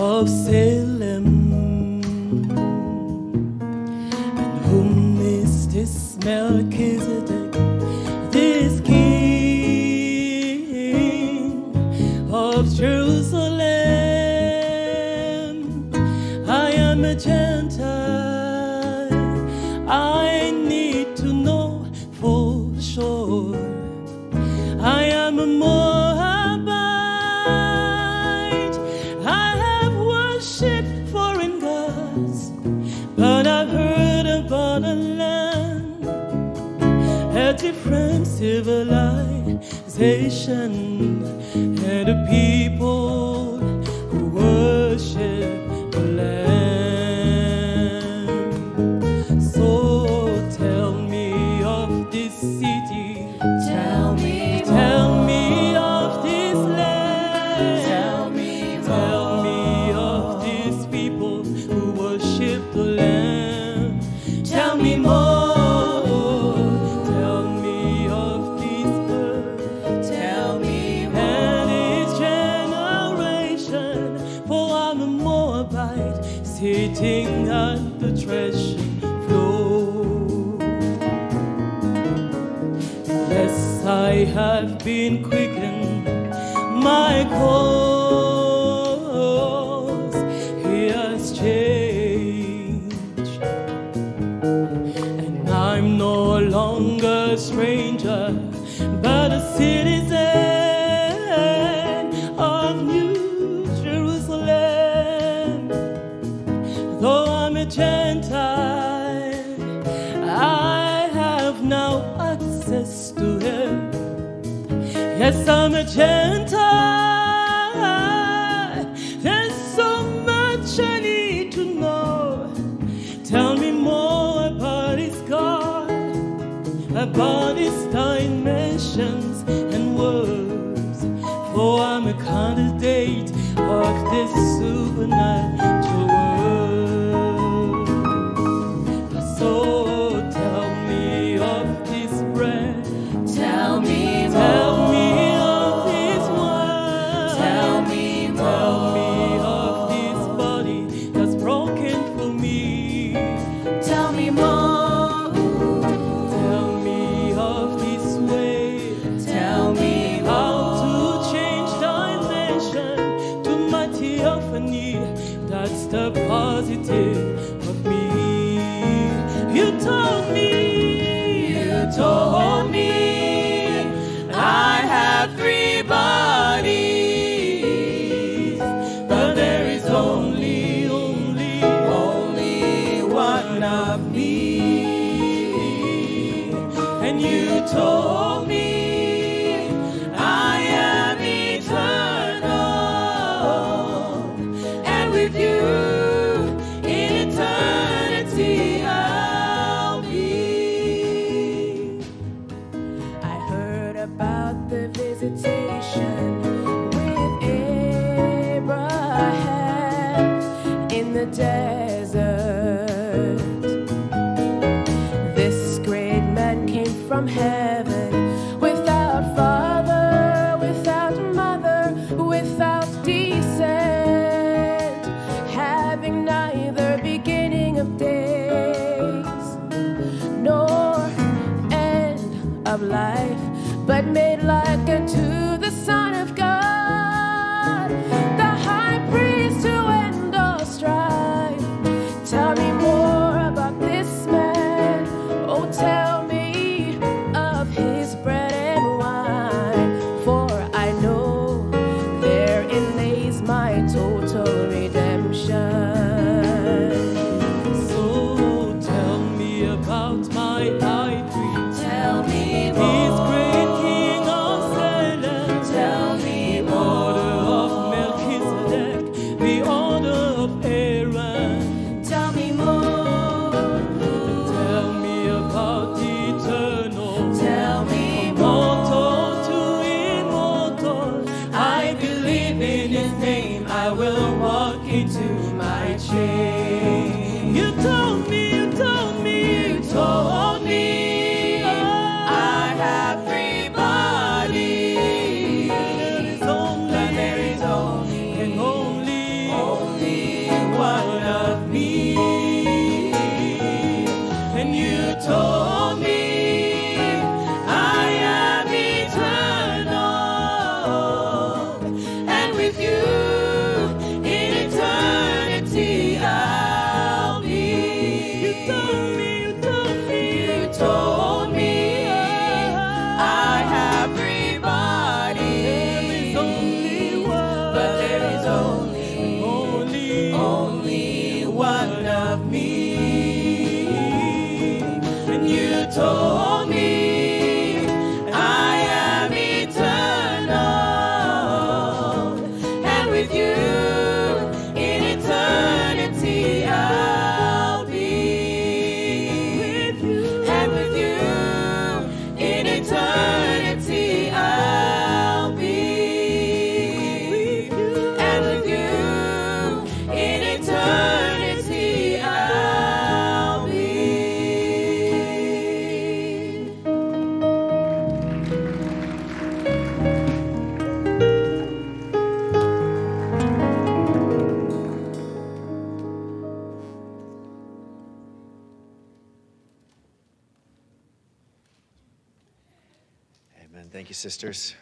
of Salem, and whom is this Melchizedek, this King of Jerusalem? I am a Gentile, I need to know for sure. I am a different civilization and a people. Waiting at the treasure floor. Unless I have been quickened, my call. I'm a Gentile. There's so much I need to know. Tell me more about His God, about His dimensions and words. For I'm a candidate of this supernight. to of life, but made like a unto to my chain. Thank you, sisters.